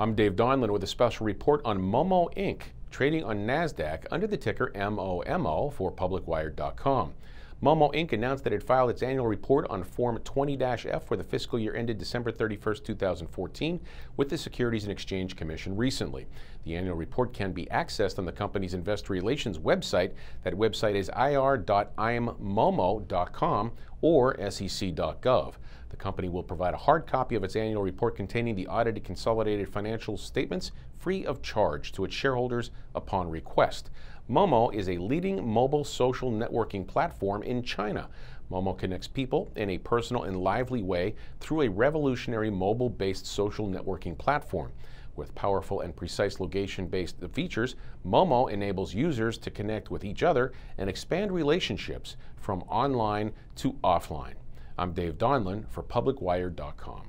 I'm Dave Donlin with a special report on Momo Inc., trading on NASDAQ under the ticker MOMO for PublicWire.com. Momo Inc. announced that it filed its annual report on Form 20 F for the fiscal year ended December 31, 2014, with the Securities and Exchange Commission recently. The annual report can be accessed on the company's investor relations website. That website is ir.immomo.com or sec.gov. The company will provide a hard copy of its annual report containing the audited consolidated financial statements free of charge to its shareholders upon request. Momo is a leading mobile social networking platform in China. Momo connects people in a personal and lively way through a revolutionary mobile based social networking platform. With powerful and precise location based features, Momo enables users to connect with each other and expand relationships from online to offline. I'm Dave Donlin for PublicWire.com.